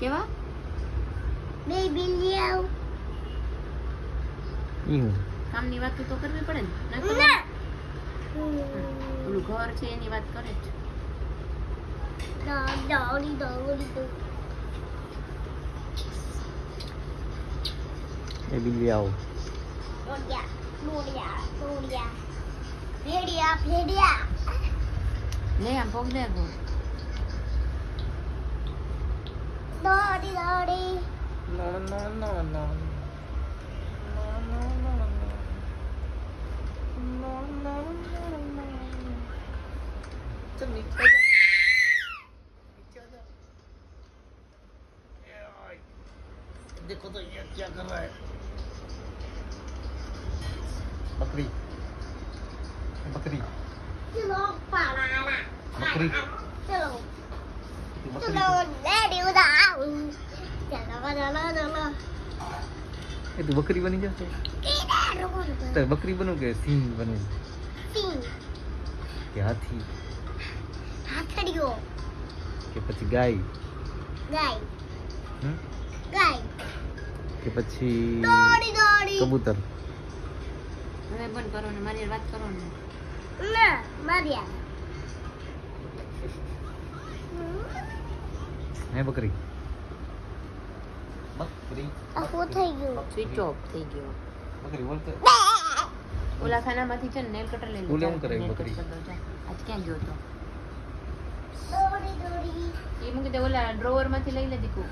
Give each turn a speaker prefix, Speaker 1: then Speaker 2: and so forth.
Speaker 1: કેવા
Speaker 2: બે બિલિયન
Speaker 3: ઈ હું
Speaker 1: કામની વાત તો કરવી પડે ને ના કરો?
Speaker 2: ના
Speaker 1: ઓલું ઘર છે એની વાત કરે જ
Speaker 2: દોડી દોડી
Speaker 3: એ બિલ્લી આવો
Speaker 2: દોડિયા દોડિયા દોડિયા ફેડિયા ફેડિયા
Speaker 1: લે આમ પગ લે ગો
Speaker 3: りどりのののののちょっと見つけて。ってことやっちゃかな
Speaker 2: いバ
Speaker 3: ッ
Speaker 2: ク
Speaker 3: リ
Speaker 2: バックリバッ
Speaker 3: クリ એ તો બકરી
Speaker 2: બની જશે
Speaker 3: તો બકરી બનું કે સિંહ બનું
Speaker 2: સિંહ
Speaker 3: કે હાથી
Speaker 2: હાથડીઓ
Speaker 3: કે પછી ગાય
Speaker 2: ગાય ગાય
Speaker 3: કે પછી
Speaker 2: દોડી દોડી
Speaker 3: કબૂતર
Speaker 1: હવે બંધ કરો ને મારી વાત કરો ને
Speaker 2: ના મારી
Speaker 3: હે બકરી બકરી
Speaker 2: આ શું થઈ ગયું
Speaker 1: સ્વિચ ઓફ થઈ ગયો
Speaker 3: બકરી બોલતો
Speaker 1: ઓલા ખાનામાંથી છે ને નેલ કટર લઈ લો
Speaker 3: ઓલે
Speaker 1: ચાલ,
Speaker 3: હું કરાવ્યું
Speaker 1: nail
Speaker 3: બકરી?
Speaker 1: cutter લો, ચાલ. આજ ક્યાં ગયો તો
Speaker 2: દોડી દોડી
Speaker 1: એ મૂકી દે ઓલા ડ્રોવર માંથી લઈ લે દીકુ